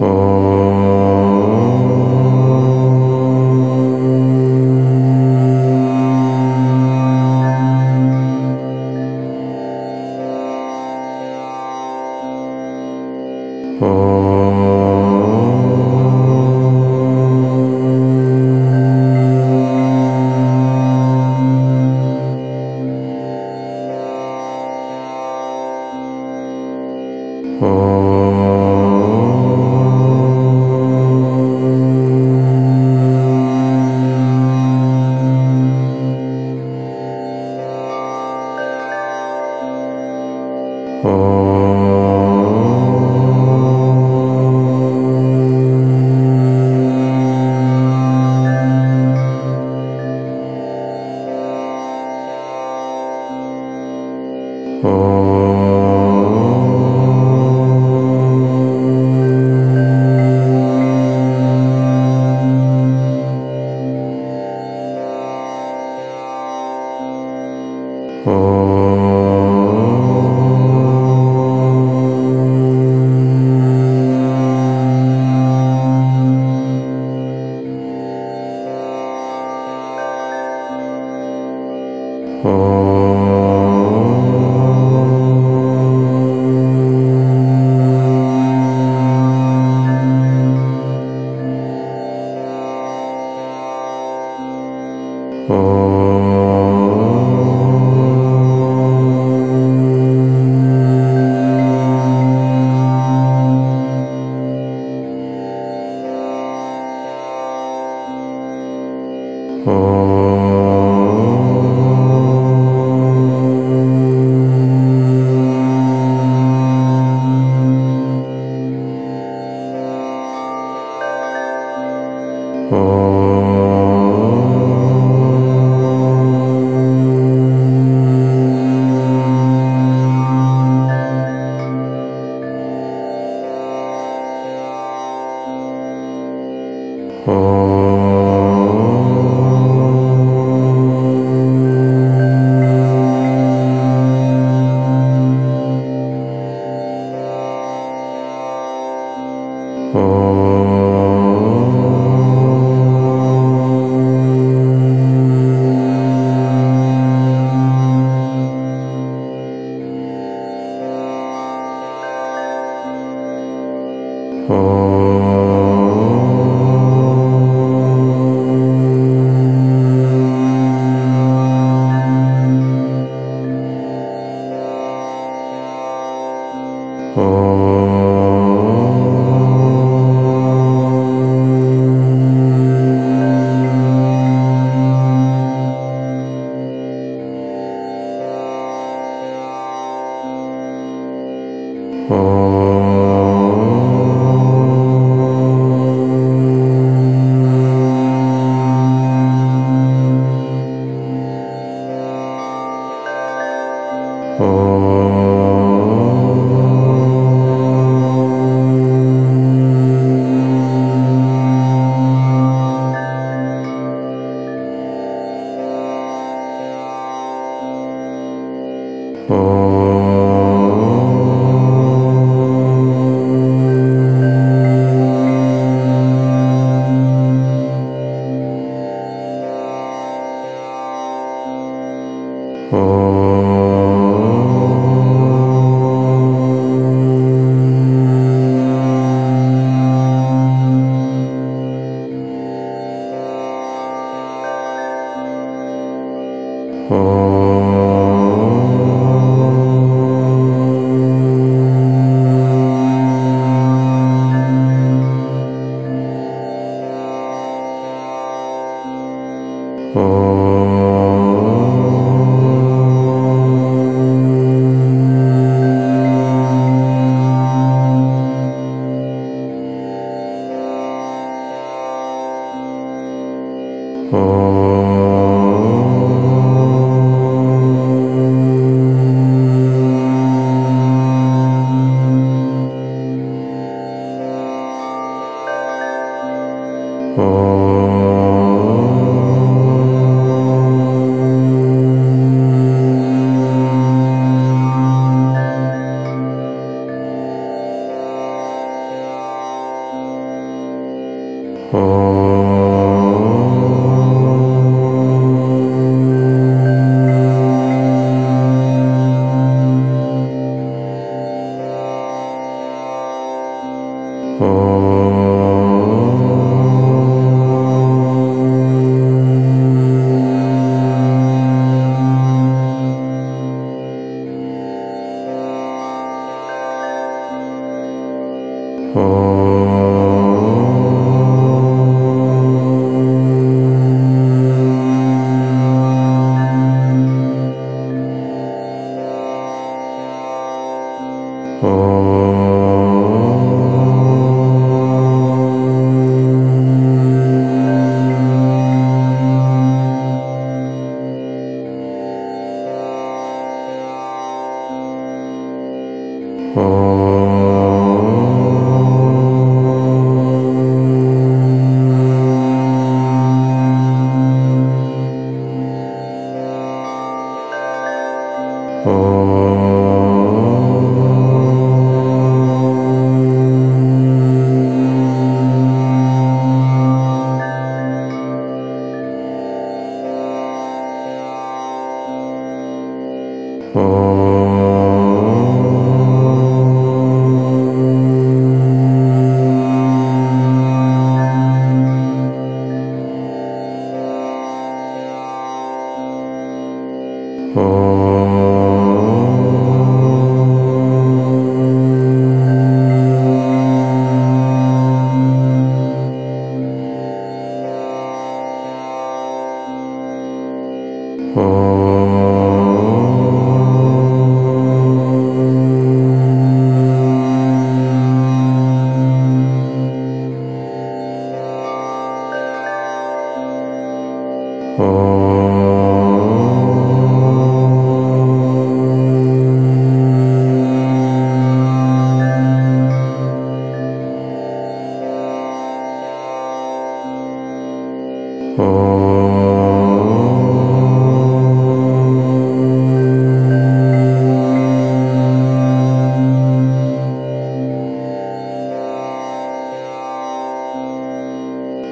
Oh Oh.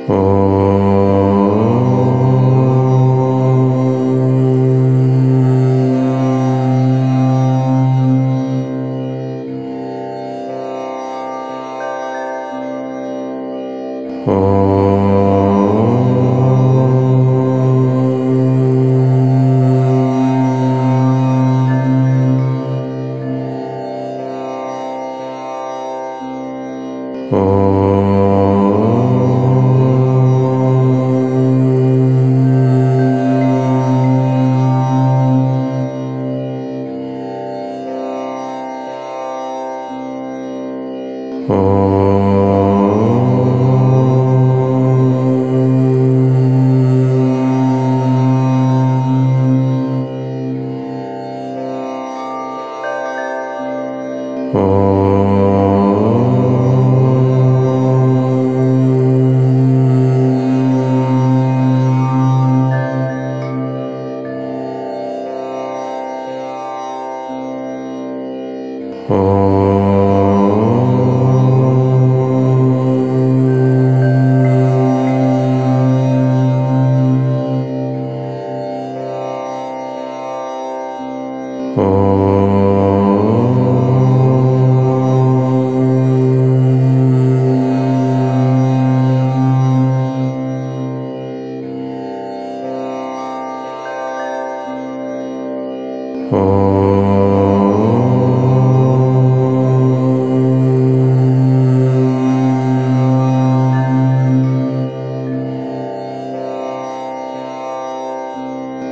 Oh.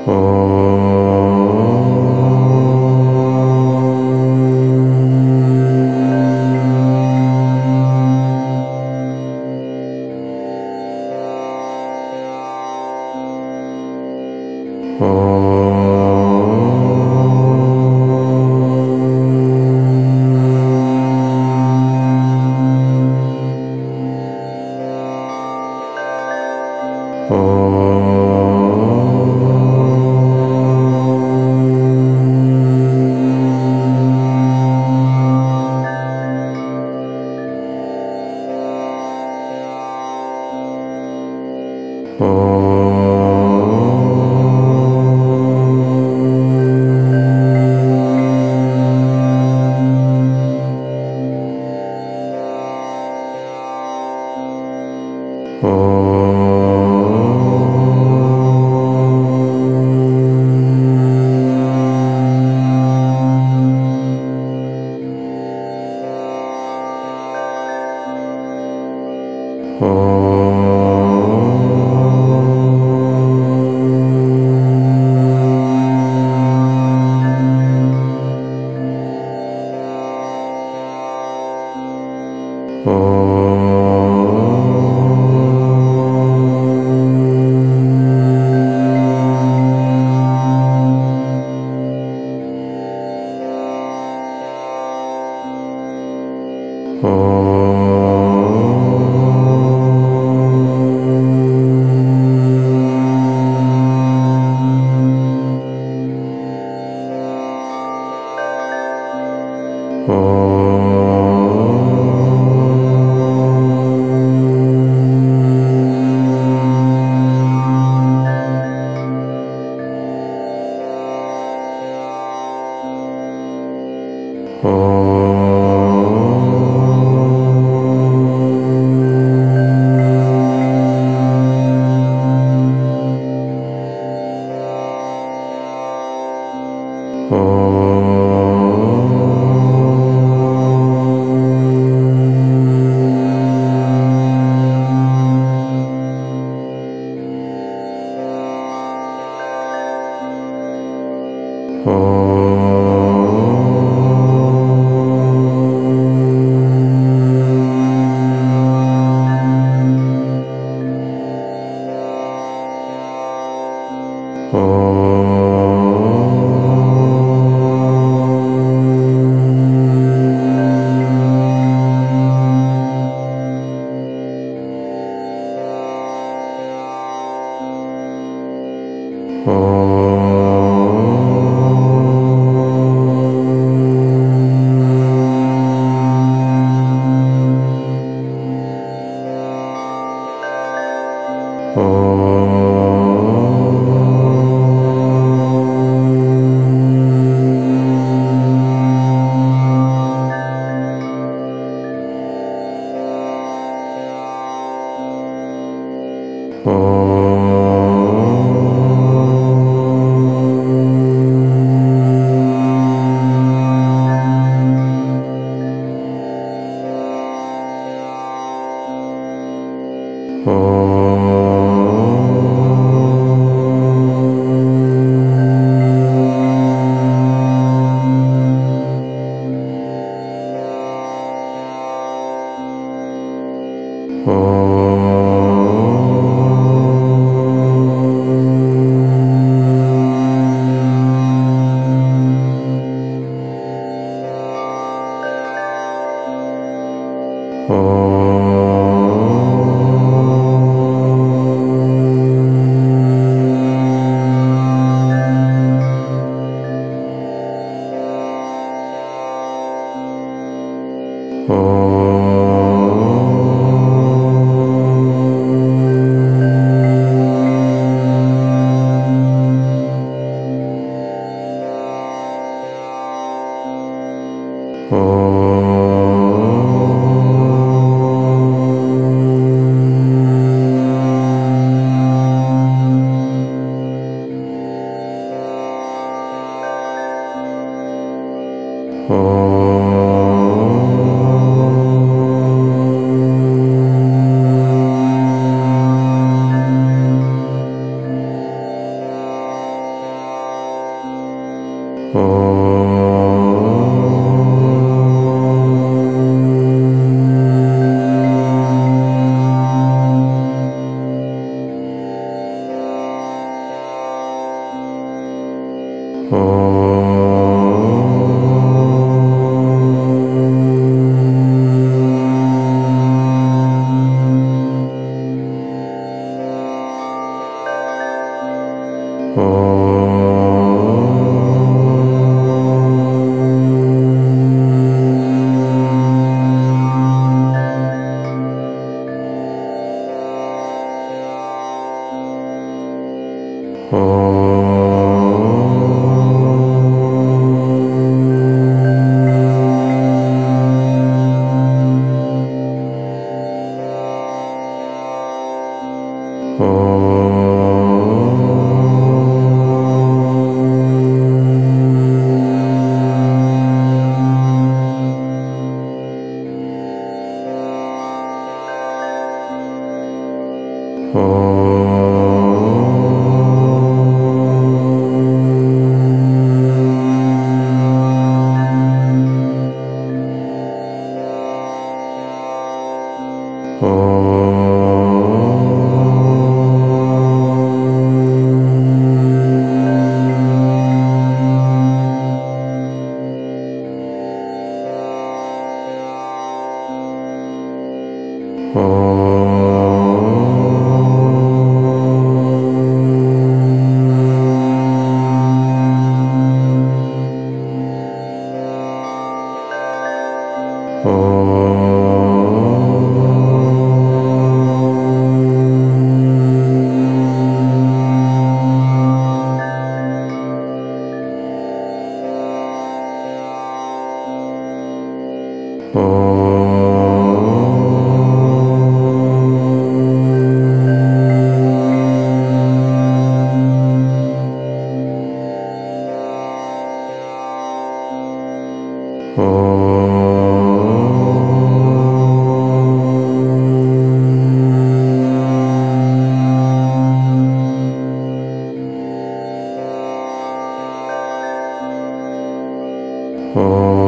Oh. Oh.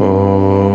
Oh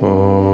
Oh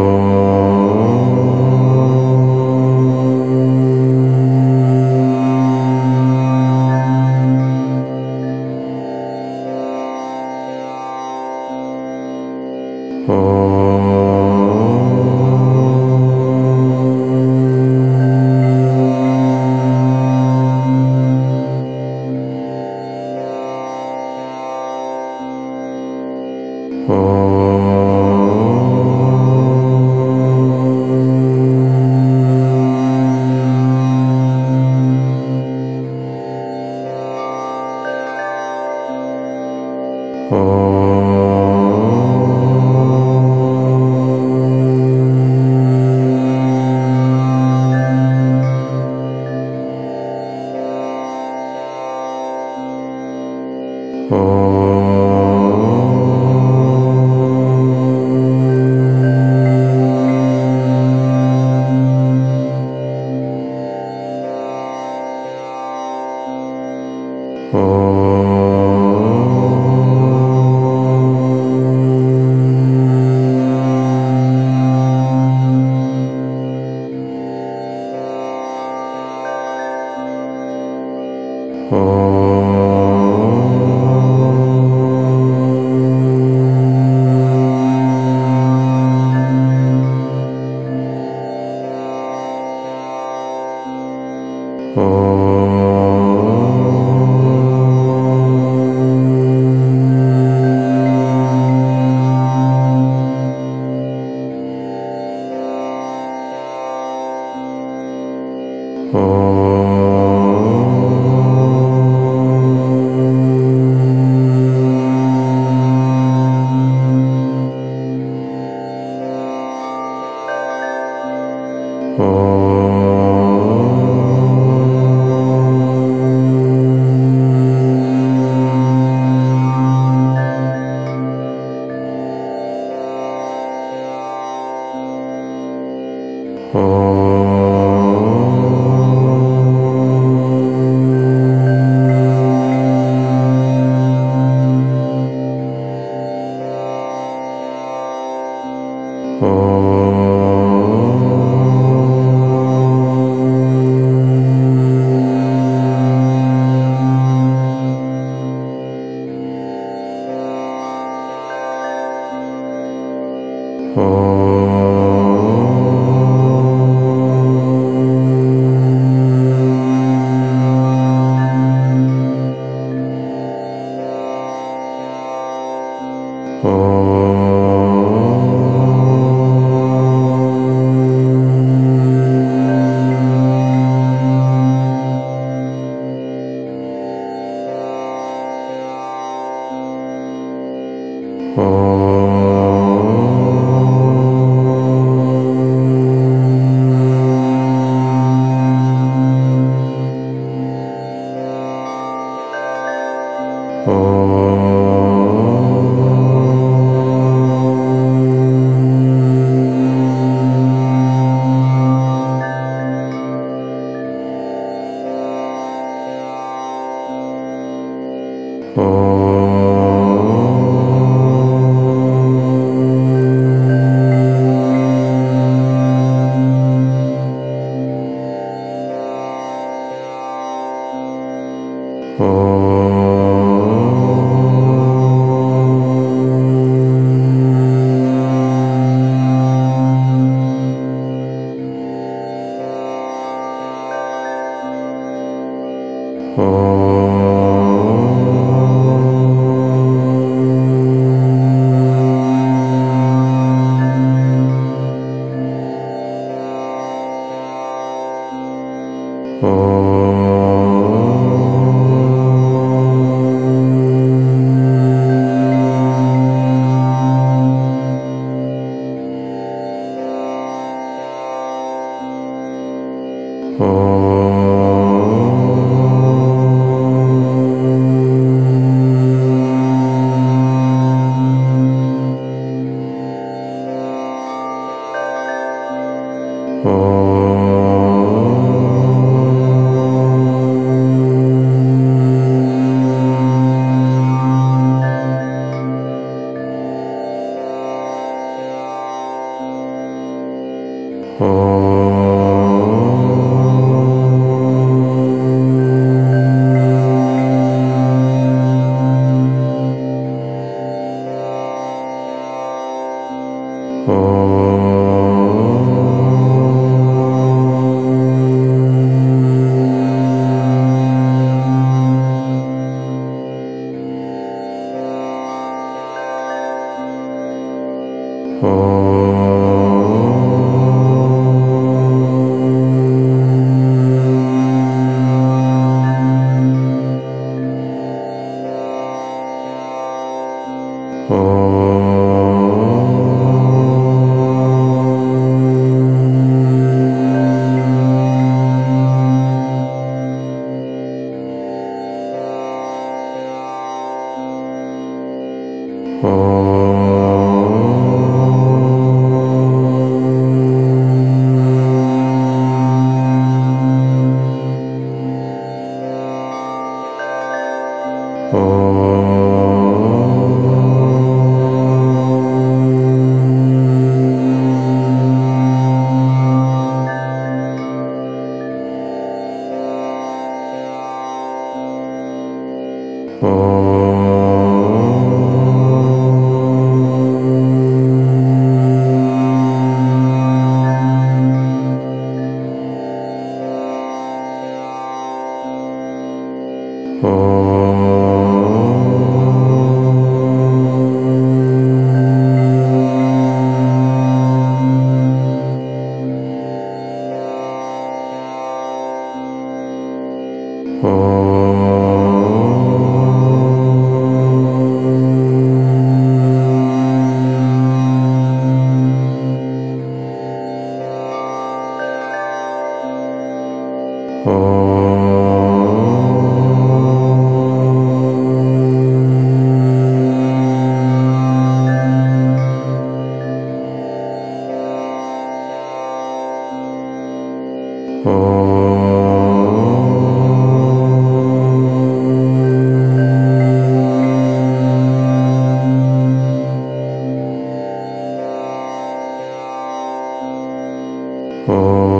Oh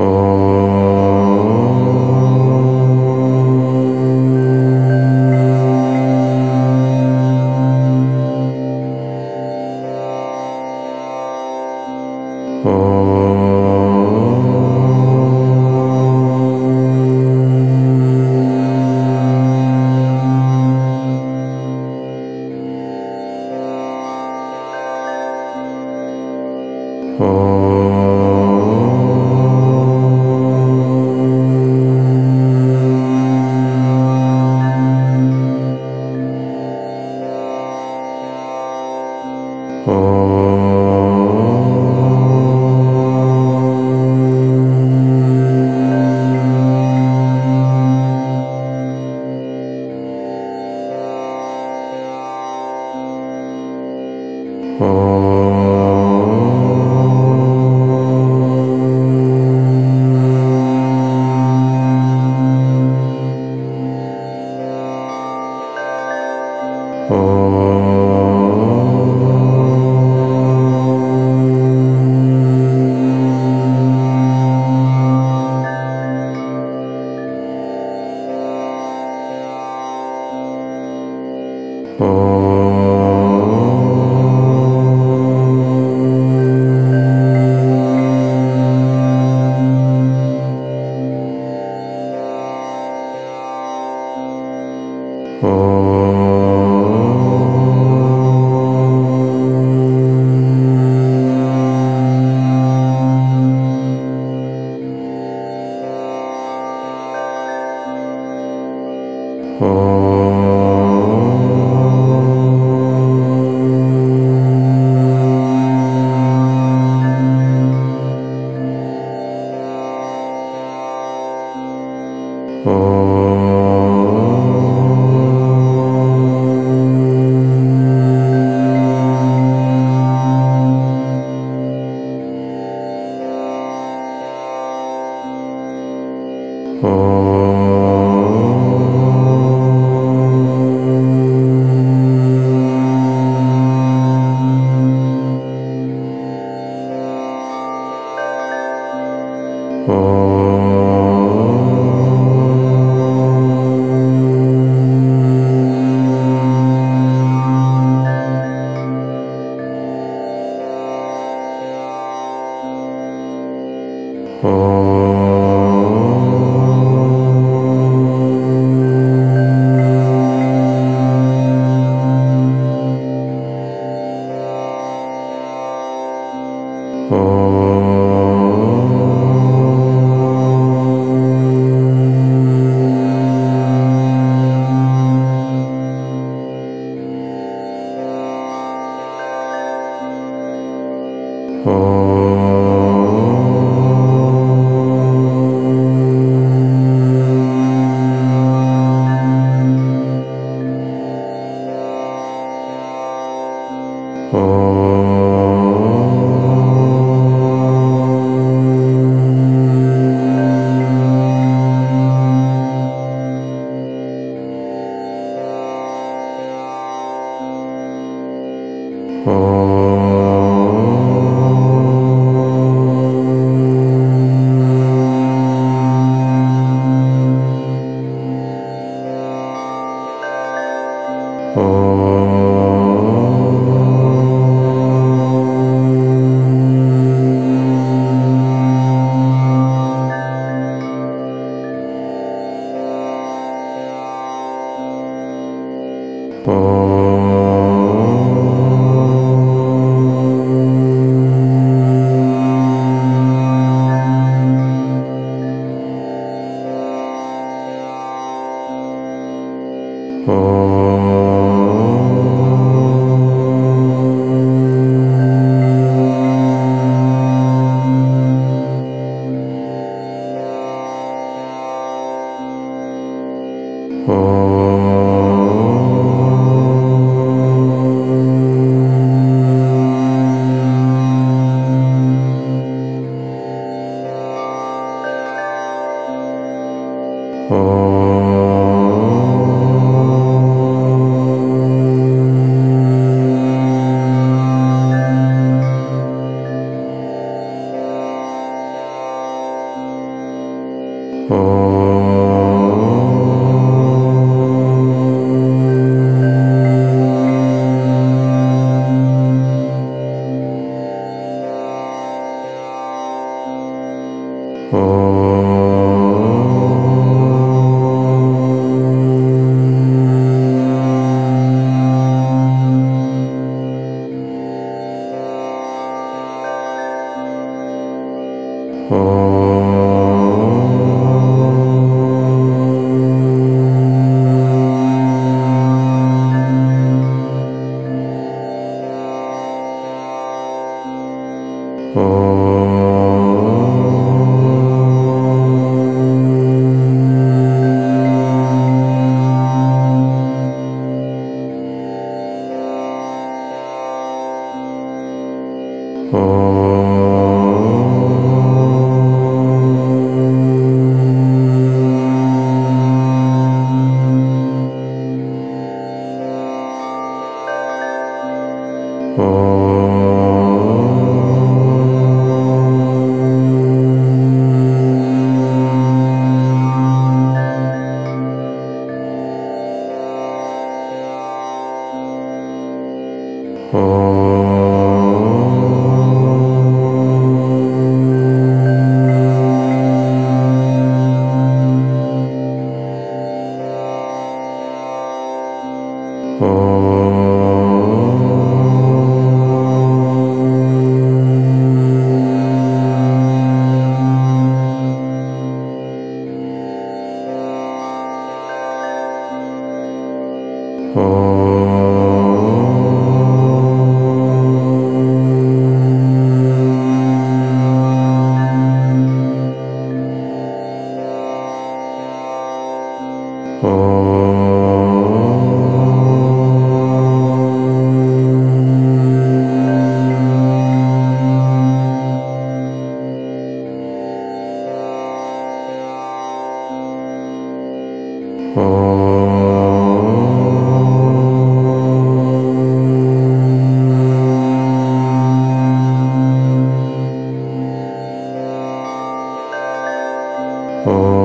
Oh. Oh Oh